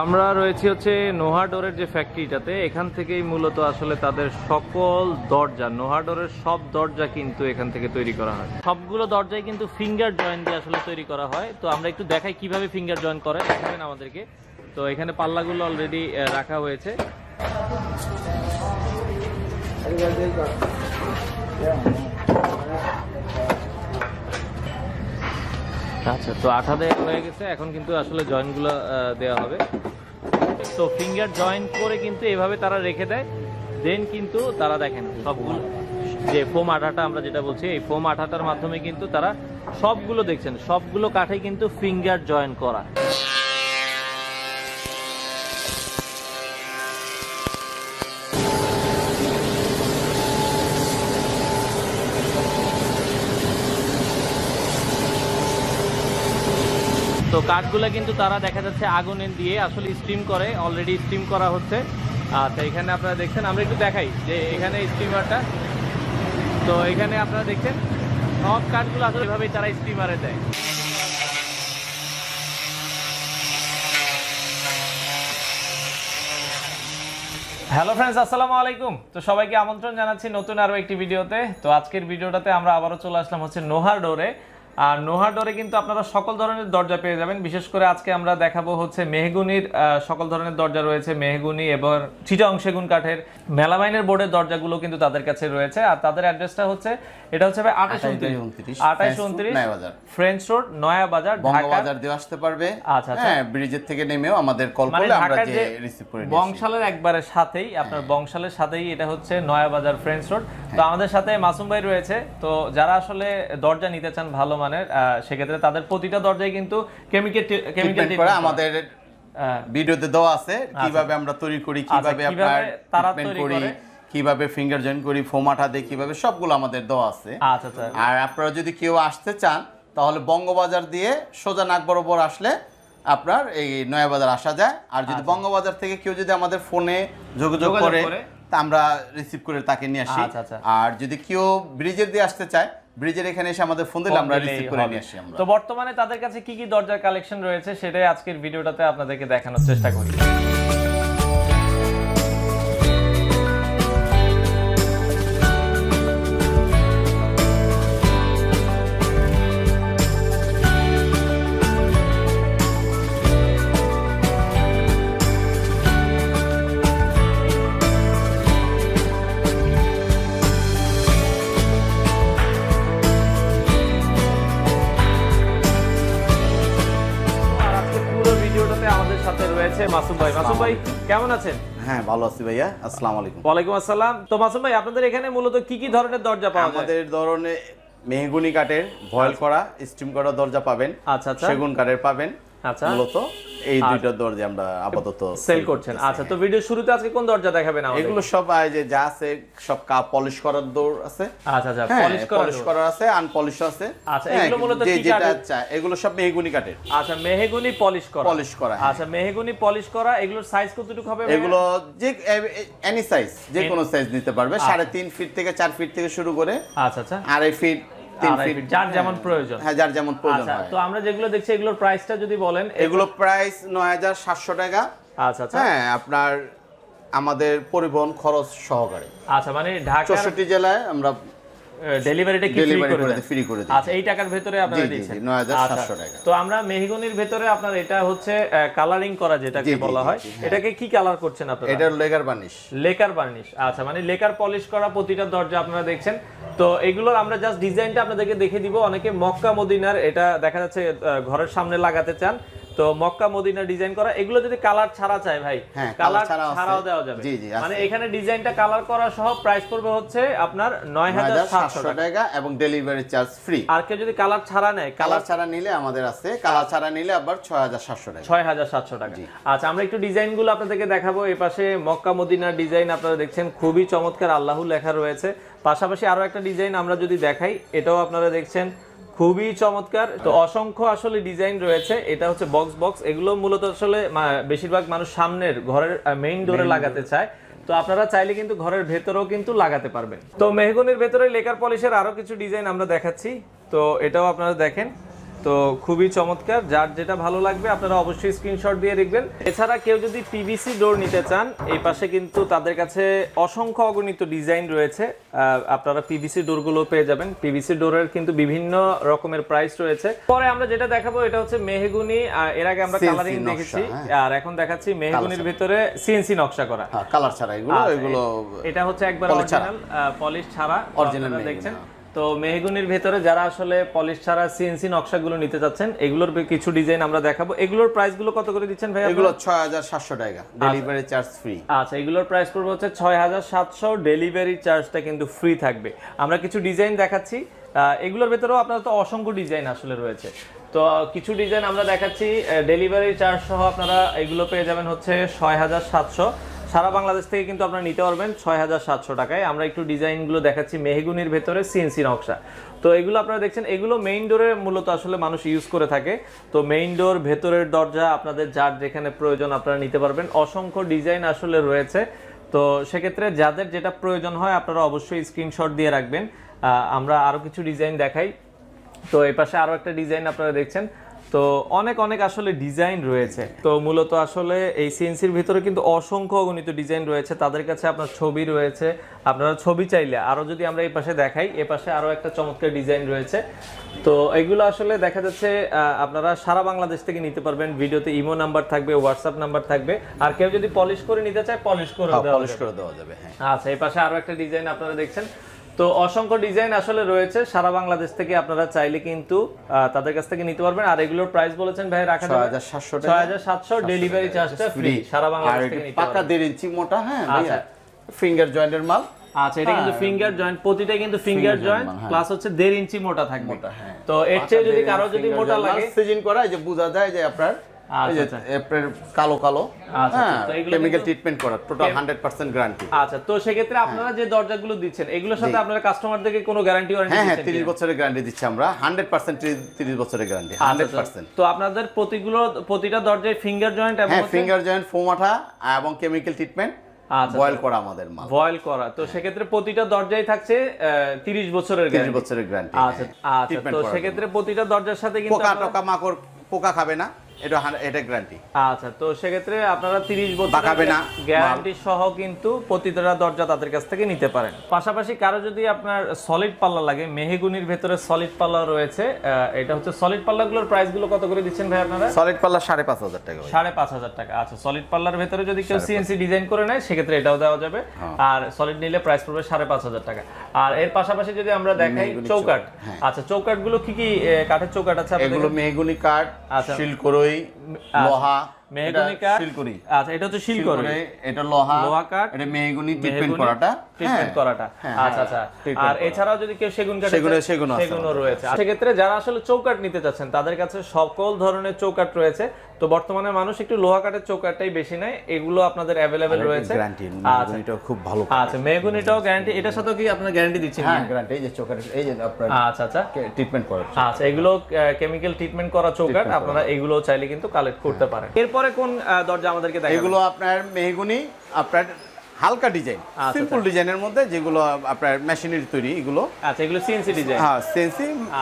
আমরা রয়েছি হচ্ছে নোহাডোরের যে ফ্যাক্টরিটাতে, এখান থেকেই মূলত আসলে তাদের সকল দরজা, নোহাডোরের সব দরজা কিন্তু এখান থেকে তৈরি করা হয়। সবগুলো দরজাই কিন্তু ফিঙ্গার জয়েন্ট দিয়ে আসলে তৈরি করা হয়। তো আমরা একটু দেখাই কীভাবে ফিঙ্গার জয়েন্ট করে, দেখাবেন আমাদেরকে। তো এখানে পাল্লাগুলো অলরেডি রাখা হয়েছে আচ্ছা তো আঠা দেওয়া হয়ে গেছে, এখন কিন্তু আসলে জয়েন্টগুলো দেওয়া হবে। তো ফিঙ্গার জয়েন্ট করে কিন্তু এভাবে তারা রেখে দেয় দেন কিন্তু তারা দেখেন সবগুলো, যে ফোম আঠাটা আমরা যেটা বলছি, এই ফোম আঠাটার মাধ্যমে কিন্তু তারা সবগুলো দেখছেন, সবগুলো কাঠে কিন্তু ফিঙ্গার জয়েন করা। তো কাঠগুলো কিন্তু তারা দেখা যাচ্ছে আগুনে দিয়ে আসলে স্টিম করে অলরেডি স্টিম করা হচ্ছে। আচ্ছা এখানে আপনারা দেখছেন, আমরা একটু দেখাই যে এখানে স্টিমারটা তো এখানে আপনারা দেখছেন, সব কাঠগুলো আসলে এভাবেই তারা স্টিমারে দেয়। হ্যালো ফ্রেন্ডস আসসালামু আলাইকুম। তো সবাইকে আমন্ত্রণ জানাচ্ছি নতুন আরও একটি ভিডিওতে। তো আজকের ভিডিওটাতে আমরা আবারও চলে আসলাম হচ্ছে নোহার ডোরে। আর নোহার ডোরে কিন্তু আপনারা সকল ধরনের দরজা পেয়ে যাবেন। বিশেষ করে আজকে আমরা দেখাবো হচ্ছে মেহগুনির সকল ধরনের দরজা রয়েছে মেহগুনি এবং চিটাং সেগুন কাঠের। মেলামাইনের বোর্ডের দরজাগুলো কিন্তু তাদের কাছে রয়েছে। আর তাদের অ্যাড্রেসটা হচ্ছে এটা হচ্ছে আঠাশ উনত্রিশ। আঠাশ উনত্রিশ। ফ্রেঞ্চ রোড নয়া বাজার বঙ্গবাজার দিয়ে আসতে পারবে। আচ্ছা, আচ্ছা। হ্যাঁ ব্রিজের থেকে নেমেও আমাদের কল মানে করলে আমরা যে রিসিভ করে। হ্যাঁ। বংশালের একবারে সাথেই আপনার বংশালের সাথেই এটা হচ্ছে নয়া বাজার ফ্রেন্ডস রোড। তো আমাদের সাথে মাসুম ভাই রয়েছে। তো যারা আসলে দরজা নিতে চান ভালো মানের সেক্ষেত্রে তাদের প্রতিটা দরজায় কিন্তু কেমিক্যাল কেমিক্যাল আমাদের ভিডিওতে দেওয়া আছে কীভাবে আমরা তৈরি করি কীভাবে আচ্ছা। আপনার তারা তৈরি করি করে? কীভাবে ফিঙ্গার জয়েন করি ফোম আঠা দিয়ে কীভাবে সবগুলো আমাদের দেওয়া আছে আচ্ছা আচ্ছা আর আপনারা যদি কেউ আসতে চান তাহলে বঙ্গবাজার দিয়ে সোজা নাক বরাবর আসলে আপনার এই নয়াবাজার আসা যায় আর যদি বঙ্গবাজার থেকে কেউ যদি আমাদের ফোনে যোগাযোগ করে। তা আমরা রিসিভ করে তাকে নিয়ে আসি আচ্ছা, আচ্ছা। আর যদি কেউ ব্রিজের দিয়ে আসতে চায় ব্রিজের এখানে এসে আমাদের ফোন দিলে আমরা রিসিভ করে নিয়ে আসি আমরা। তো বর্তমানে তাদের কাছে কি কি দরজার কালেকশন রয়েছে সেটাই আজকের ভিডিওটাতে আপনাদেরকে দেখানোর চেষ্টা করি। মাসুম ভাই। মাসুম ভাই কেমন আছেন? হ্যাঁ ভালো আছি ভাইয়া। আসসালামু আলাইকুম। ওয়ালাইকুম আসসালাম। তো মাসুম ভাই আপনাদের এখানে মূলত কি কি ধরনের দরজা পাওয়া যায়? আমাদের ধরনের মেহগুনি কাঠের ভয়েল করা স্টিম করা দরজা পাবেন আচ্ছা আচ্ছা। সেগুন কাঠের পাবেন আচ্ছা। মূলত এই দুইটা দরজা আমরা আপাতত সেল করছেন। আচ্ছা তো ভিডিও শুরুতে আজকে কোন দরজা দেখাবেন আমাদের? এগুলো সব আহ, যে যা আছে সব কাপ পলিশ করার দৌড় আছে। আচ্ছা পলিশ করা পলিশ করা আছে আনপলিশ আছে। আচ্ছা, এগুলো মূলত কি যেটা কাঠের? এগুলো সব মেহগুনি কাঠের। মেহগুনি পলিশ করা। পলিশ করা। আচ্ছা মেহগুনি পলিশ করা এগুলোর সাইজ কতটুকু হবে এগুলো যে এনি সাইজ যে কোনো সাইজ নিতে পারবে। সাড়ে তিন ফিট থেকে চার ফিট থেকে শুরু করে আচ্ছা আচ্ছা। আড়াই ফিট যার যেমন প্রয়োজন। হ্যাঁ যার যেমন প্রয়োজন আচ্ছা তো আমরা যেগুলো দেখছি এগুলোর প্রাইসটা যদি বলেন এগুলো প্রাইস নয় হাজার সাতশো টাকা। আচ্ছা আচ্ছা। হ্যাঁ আপনার আমাদের পরিবহন খরচ সহকারে। আচ্ছা মানে ঢাকা চৌষট্টি জেলায় আমরা ডেলিভারিটা কি ফ্রি করে দেন? ফ্রি করে দিই আচ্ছা এই টাকার ভেতরে আপনারা জি, জি, দিচ্ছেন 9,700 আচ্ছা, টাকা। তো আমরা মেহগনির ভেতরে আপনার এটা হচ্ছে কালারিং করা যেটাকে বলা হয়। হ্যাঁ। এটাকে কি কালার করছেন আপনারা? এটা লেগার বানিশ লেকার বার্নিশ আচ্ছা মানে লেকার পলিশ করা প্রতিটা দরজা আপনারা দেখছেন। তো এগুলোর আমরা জাস্ট ডিজাইনটা আপনাদেরকে দেখে দিব। অনেকে মক্কা মদিনার এটা দেখা যাচ্ছে ঘরের সামনে লাগাতে চান। তো মক্কা মদিনার ডিজাইন করা এগুলো যদি কালার ছাড়া চাই ভাই হ্যাঁ, কালার ছাড়াও দেওয়া যাবে। মানে এখানে ডিজাইনটা কালার করা সহ প্রাইস পড়বে হচ্ছে আপনার নয় হাজার সাতশো সাতশো টাকা। টাকা এবং ডেলিভারি চার্জ ফ্রি আর কেউ যদি কালার ছাড়া নেয় কালার ছাড়া নিলে আমাদের আছে কালার ছাড়া নিলে আবার ছয় হাজার সাতশো টাকা। ছয় হাজার সাতশো টাকা। আচ্ছা আমরা একটু ডিজাইনগুলো আপনাদেরকে দেখাবো। এই পাশে মক্কা মদিনার ডিজাইন আপনারা দেখছেন খুবই চমৎকার আল্লাহু লেখা রয়েছে। পাশাপাশি আরও একটা ডিজাইন আমরা যদি দেখাই এটাও আপনারা দেখছেন খুবই চমৎকার। তো অসংখ্য আসলে ডিজাইন রয়েছে। এটা হচ্ছে বক্স বক্স এগুলো মূলত আসলে বেশিরভাগ মানুষ সামনের ঘরের মেইন ডোরে লাগাতে চায়। তো আপনারা চাইলে কিন্তু ঘরের ভেতরেও কিন্তু লাগাতে পারবেন। তো মেহগুনির ভেতরে লেকার পলিশের আরও কিছু ডিজাইন আমরা দেখাচ্ছি। তো এটাও আপনারা দেখেন। তো খুবই চমৎকার। যার যেটা ভালো লাগবে আপনারা অবশ্যই স্ক্রিনশট দিয়ে রাখবেন এছাড়া কেউ যদি পিভিসি ডোর নিতে চান এই পাশে কিন্তু তাদের কাছে অসংখ্য অগণিত ডিজাইন রয়েছে। আপনারা পিভিসি ডোরগুলো পেয়ে যাবেন। পিভিসি ডোরের কিন্তু বিভিন্ন রকমের প্রাইস রয়েছে। পরে আমরা যেটা দেখাবো এটা হচ্ছে মেহগুনি এর আগে আমরা কালারিং দেখেছি। হ্যাঁ। আর এখন দেখাচ্ছি মেহগুনির ভিতরে সিএনসি নকশা করা। হ্যাঁ কালার ছাড়া এগুলো এগুলো এটা হচ্ছে একবার। অরিজিনাল পলিশ ছাড়া। Original দেখছেন। হ্যাঁ। তো মেহগুনির ভেতরে যারা আসলে পলিশ ছাড়া সিএনসি নকশাগুলো নিতে চাচ্ছেন এগুলোর কিছু ডিজাইন আমরা দেখাবো। এগুলোর প্রাইসগুলো কত করে দিচ্ছেন ভাই এগুলো ছয় হাজার সাতশো টাকা ডেলিভারি চার্জ ফ্রি আচ্ছা এগুলোর প্রাইস পড়বে হচ্ছে ছয় হাজার সাতশো ডেলিভারি চার্জটা কিন্তু ফ্রি থাকবে। আমরা কিছু ডিজাইন দেখাচ্ছি। এগুলোর ভেতরেও আপনার তো অসংখ্য ডিজাইন আসলে রয়েছে। তো কিছু ডিজাইন আমরা দেখাচ্ছি। ডেলিভারি চার্জ সহ আপনারা এগুলো পেয়ে যাবেন হচ্ছে ছয় হাজার সাতশো। সারা বাংলাদেশ থেকে কিন্তু আপনারা নিতে পারবেন ছয় হাজার সাতশো টাকায়। আমরা একটু ডিজাইনগুলো দেখাচ্ছি মেহগুনির ভেতরে সিএনসি নকশা। তো এগুলো আপনারা দেখছেন, এগুলো মেইন ডোরে মূলত আসলে মানুষ ইউজ করে থাকে। তো মেইন ডোর ভেতরের দরজা আপনাদের যার যেখানে প্রয়োজন আপনারা নিতে পারবেন। অসংখ্য ডিজাইন আসলে রয়েছে। তো সেক্ষেত্রে যাদের যেটা প্রয়োজন হয় আপনারা অবশ্যই স্ক্রিনশট দিয়ে রাখবেন। আমরা আরও কিছু ডিজাইন দেখাই। তো এই পাশে আরও একটা ডিজাইন আপনারা দেখছেন। তো অনেক অনেক আসলে ডিজাইন রয়েছে। তো মূলত আসলে এই সিএনসির ভিতরে কিন্তু অসংখ্য অগণিত ডিজাইন রয়েছে। তাদের কাছে আপনার ছবি রয়েছে। আপনারা ছবি চাইলে আরও যদি আমরা এই পাশে দেখাই এ পাশে আরও একটা চমৎকার ডিজাইন রয়েছে। তো এগুলো আসলে দেখা যাচ্ছে আহ, আপনারা সারা বাংলাদেশ থেকে নিতে পারবেন। ভিডিওতে ইমো নাম্বার থাকবে হোয়াটসঅ্যাপ নাম্বার থাকবে। আর কেউ যদি পলিশ করে নিতে চায় পলিশ করে দেওয়া পলিশ যাবে। করে দেওয়া যাবে হ্যাঁ। আচ্ছা এই পাশে আরও একটা ডিজাইন আপনারা দেখছেন। তো অসংখ্য ডিজাইন আসলে রয়েছে সারা বাংলাদেশ থেকে আপনারা চাইলে কিন্তু তাদের কাছ থেকে নিতে পারবেন। আর এগুলোর প্রাইস বলেছেন ভাই রাখা ছয় হাজার সাতশো টাকা। ছয় হাজার সাতশো ডেলিভারি চার্জটা ফ্রি সারা বাংলাদেশ থেকে নিতে পাকা দেড় ইঞ্চি মোটা হ্যাঁ আচ্ছা। ফিঙ্গার জয়েন্টের মাল? আচ্ছা এটা কিন্তু ফিঙ্গার জয়েন্ট প্রতিটা কিন্তু ফিঙ্গার জয়েন্ট হ্যাঁ। প্লাস হচ্ছে দেড় ইঞ্চি মোটা থাকবে। মোটা, হ্যাঁ। তো এর চেয়ে যদি কারও যদি মোটা লাগে সিজন করা এই যে বোঝা যায় যে আপনার এই যে আচ্ছা, আপনার কালো কালো আচ্ছা, হ্যাঁ তো এগুলো কেমিক্যাল ট্রিটমেন্ট করা টোটাল হান্ড্রেড পার্সেন্ট গ্যারান্টি আচ্ছা তো সেক্ষেত্রে আপনারা যে দরজাগুলো দিচ্ছেন এগুলোর সাথে আপনারা কাস্টমারদেরকে কোনো গ্যারান্টি ওয়ারেন্টি হ্যাঁ হ্যাঁ তিরিশ বছরের গ্যারান্টি দিচ্ছি আমরা। হান্ড্রেড পার্সেন্ট তিরিশ বছরের গ্যারান্টি আচ্ছা, হান্ড্রেড আচ্ছা। পার্সেন্ট তো আপনাদের প্রতিগুলো প্রতিটা দরজায় ফিঙ্গার জয়েন্ট এবং হ্যাঁ ফিঙ্গার জয়েন্ট ফোম আঠা এবং কেমিক্যাল ট্রিটমেন্ট আচ্ছা, বয়েল করা আমাদের মাল। করা। তো সেক্ষেত্রে প্রতিটা দরজায় থাকছে তিরিশ বছরের তিরিশ গ্যারান্টি বছরের গ্যারান্টি আচ্ছা আচ্ছা। তো সেক্ষেত্রে প্রতিটা দরজার সাথে কিন্তু পোকা টোকা মাকড় পোকা খাবে না। এটা এটা গ্যারান্টি আচ্ছা তো সেক্ষেত্রে আপনারা তিরিশ বছর না, গ্যারান্টি সহ কিন্তু প্রতিটা দরজা তাদের কাছ থেকে নিতে পারেন। পাশাপাশি কারও যদি আপনার সলিড পাল্লা লাগে মেহেগুনির ভেতরে সলিড পাল্লা রয়েছে এটা হচ্ছে সলিড পাল্লাগুলোর প্রাইসগুলো কত করে দিচ্ছেন ভাই আপনারা? সলিড পাল্লা সাড়ে পাঁচ হাজার টাকা সাড়ে পাঁচ হাজার টাকা। আচ্ছা সলিড পাল্লার ভেতরে যদি কেউ সিএনসি ডিজাইন করে নেয় সেক্ষেত্রে এটাও দেওয়া যাবে। হ্যাঁ। আর সলিড নিলে প্রাইস পড়বে সাড়ে পাঁচ হাজার টাকা। আর এর পাশাপাশি যদি আমরা দেখাই চৌকাট চৌকাঠ, হ্যাঁ। আচ্ছা চৌকাটগুলো কি কি কাঠের চৌকাট আছে এগুলো মেহগুনি কাঠ আচ্ছা। শিলকরই লোহা মেহগনি কাঠ আচ্ছা এটা হচ্ছে শিলকরি, এটা লোহা লোহা কাঠ, এটা মেহগনি ট্রিটমেন্ট করাটা। ট্রিটমেন্ট হ্যাঁ। করাটা। হ্যাঁ, আচ্ছা আচ্ছা। আর এছাড়াও যদি কেউ সেগুন কাঠ সেগুনে- সেগুনও রয়েছে। সেক্ষেত্রে যারা আসলে চৌকাট নিতে চাচ্ছেন তাদের কাছে সকল ধরনের চৌকাট রয়েছে। তো বর্তমানে মানুষ একটু লোহা কাঠের চৌকাটটাই বেশি নেয়। এগুলো আপনাদের অ্যাভেলেবেল রয়েছে। আচ্ছা। খুব ভালো আচ্ছা মেহগুনিটাও গ্যারান্টি এটার সাথেও কি আপনার গ্যারান্টি দিচ্ছেন? হ্যাঁ গ্যারান্টি এই যে চোখের এই যে আপনার আচ্ছা আচ্ছা। ট্রিটমেন্ট করা আচ্ছা এগুলো কেমিক্যাল ট্রিটমেন্ট করা চৌকাট আপনারা এগুলো চাইলে কিন্তু কালেক্ট করতে পারেন। এরপরে কোন দরজা আমাদেরকে দেখাবেন? এগুলো আপনার মেহগুনি আপনার হালকা ডিজাইন আচ্ছা, সিম্পল ডিজাইনের মধ্যে যেগুলো আপনার মেশিনের তৈরি এগুলো। আচ্ছা এগুলো সিএনসি ডিজাইন? হ্যাঁ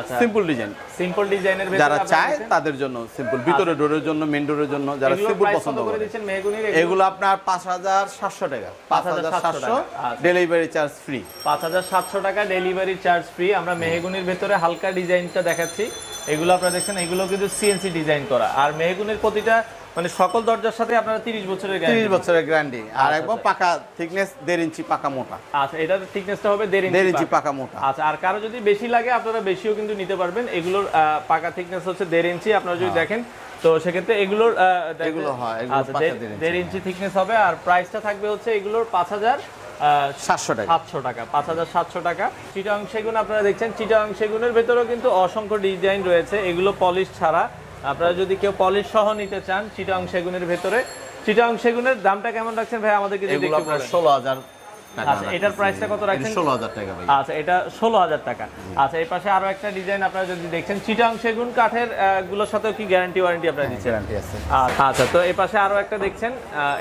আচ্ছা। Simple design. সিম্পল ডিজাইনের যারা চায় তাদের জন্য সিম্পল ভিতরে ডোরের জন্য মেন ডোরের জন্য যারা সিম্পল পছন্দ করে এগুলো? আপনার পাঁচ হাজার সাতশো টাকা। পাঁচ হাজার 5,700 সাতশো আচ্ছা। ডেলিভারি চার্জ ফ্রি পাঁচ হাজার সাতশো টাকা ডেলিভারি চার্জ ফ্রি আমরা মেহগুনির ভেতরে হালকা ডিজাইনটা দেখাচ্ছি। এগুলো আপনারা দেখছেন এগুলো কিন্তু সিএনসি ডিজাইন করা। আর মেহগুনির প্রতিটা মানে সকল দরজার সাথে আপনারা তিরিশ বছরের তিরিশ গ্যারান্টি বছরের গ্যারান্টি আর একদম পাকা থিকনেস দেড় ইঞ্চি পাকা মোটা। আচ্ছা এটার থিকনেসটা হবে দেড় দেড় ইঞ্চি ইঞ্চি পাকা মোটা। আচ্ছা আর কারও যদি বেশি লাগে আপনারা বেশিও কিন্তু নিতে পারবেন। এগুলোর পাকা থিকনেস হচ্ছে দেড় ইঞ্চি। আপনারা যদি দেখেন তো সেক্ষেত্রে এগুলোর হ্যাঁ। এগুলো হয়, এগুলো আচ্ছা দেড় ইঞ্চি থিকনেস হবে। আর প্রাইসটা থাকবে হচ্ছে এগুলোর পাঁচ হাজার সাতশো টাকা। সাতশো টাকা পাঁচ হাজার সাতশো টাকা। চিটাং সেগুন আপনারা দেখছেন। চিটাং সেগুনের ভেতরেও কিন্তু অসংখ্য ডিজাইন রয়েছে। এগুলো পলিশ ছাড়া আপনারা যদি কেউ পলিশ সহ নিতে চান চিটাং সেগুনের ভেতরে চিটাং সেগুনের দামটা কেমন রাখছেন ভাই? আমাদেরকে যদি একটু বলেন। ষোলো হাজার টাকা আচ্ছা এটার প্রাইসটা কত রাখছেন? টাকা ভাই। আচ্ছা এটা টাকা। আচ্ছা এই পাশে আরও একটা ডিজাইন আপনারা যদি দেখছেন চিটাং সেগুন কাঠেরগুলোর সাথেও কি গ্যারান্টি ওয়ারেন্টি আপনারা দিচ্ছেন? গ্যারান্টি আছে। আচ্ছা তো এই পাশে আরও একটা দেখছেন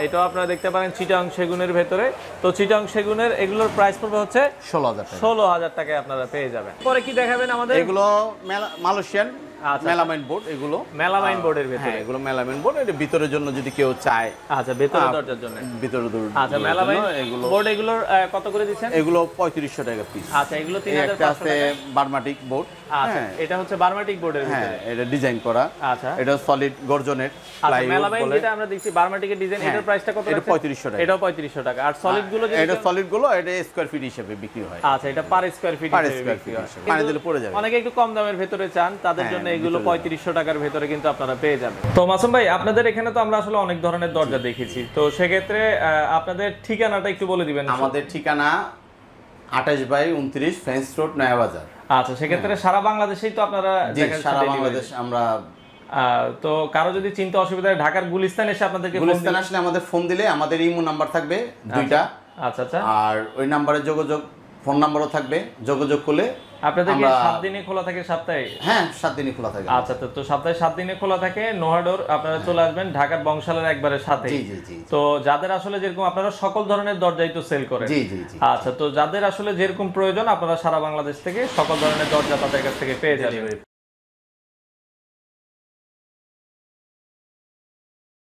এটাও আপনারা দেখতে পারেন চিটাং সেগুনের ভেতরে। তো চিটাং সেগুনের এগুলোর প্রাইস পড়বে হচ্ছে ষোলো হাজার টাকা। ষোলো হাজার টাকায় আপনারা পেয়ে যাবেন। পরে কি দেখাবেন আমাদের? এগুলো মালয়েশিয়ান আচ্ছা। মেলামাইন বোর্ড এগুলো। মেলামাইন বোর্ডের ভেতরে। হ্যাঁ এগুলো মেলামাইন বোর্ড। এটা ভিতরের জন্য যদি কেউ চায় আচ্ছা ভেতরে দরজার জন্য। ভিতরে দূর আচ্ছা মেলামাইন এগুলো। বোর্ড এগুলোর কত করে দিচ্ছেন? এগুলো পঁয়ত্রিশশো টাকা পিস আচ্ছা এগুলো তিন হাজার একটা আছে বার্মাটিক বোর্ড। আচ্ছা এটা হচ্ছে বার্মাটিক বোর্ডের হ্যাঁ ভিতরে। এটা ডিজাইন করা। আচ্ছা। এটা সলিড গর্জনের আচ্ছা মেলামাইন যেটা আমরা দেখছি বার্মাটিকের ডিজাইন হ্যাঁ, এটার প্রাইসটা কত এটা 3500 টাকা। এটাও পঁয়ত্রিশশো টাকা। আর সলিডগুলো এটা সলিডগুলো এটা স্কোয়ার ফিট হিসেবে বিক্রি হয়। আচ্ছা এটা per square feet square feet হিসেবে। পানি দিলে পড়ে যাবে। অনেকে একটু কম দামের ভেতরে চান তাদের হ্যাঁ, জন্য এগুলো পঁয়ত্রিশশো টাকার ভেতরে কিন্তু আপনারা পেয়ে যাবেন। তো মাসুম ভাই আপনাদের এখানে তো আমরা আসলে অনেক ধরনের দরজা দেখেছি। তো সেক্ষেত্রে আহ, আপনাদের ঠিকানাটা একটু বলে দিবেন। আমাদের ঠিকানা আঠাশ বাই উনত্রিশ ফেন্স রোড নয়াবাজার। আচ্ছা সেক্ষেত্রে সারা বাংলাদেশেই তো আপনারা সারা বাংলাদেশ আমরা তো কারও যদি চিন্তা অসুবিধা ঢাকার গুলিস্তান এসে আপনাদেরকে গুলিস্তান আসলে আমাদের ফোন দিলে আমাদের ইমো নাম্বার থাকবে দুইটা। আচ্ছা আচ্ছা। আর ওই নাম্বারে যোগাযোগ ফোন নাম্বারও থাকবে। যোগাযোগ করলে আপনাদের কি আমরা- সাত দিনে খোলা থাকে সপ্তাহে? হ্যাঁ সাত দিনই খোলা থাকে। আচ্ছা তো তো সপ্তাহে 7 দিনে খোলা থাকে নোহাডোর আপনারা চলে আসবেন ঢাকার বংশালের একবারে সাথে। জি জি জি তো যাদের আসলে যেরকম আপনারা সকল ধরনের দরজাই তো সেল করেন। জি জি জি। আচ্ছা তো যাদের আসলে যেরকম প্রয়োজন আপনারা সারা বাংলাদেশ থেকে সকল ধরনের দরজা তাদের কাছ থেকে পেয়ে যাবেন।